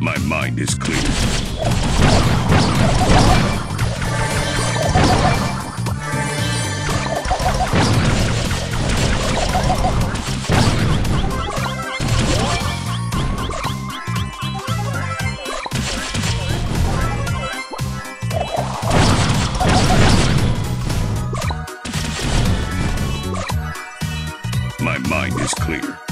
My mind is clear. My mind is clear.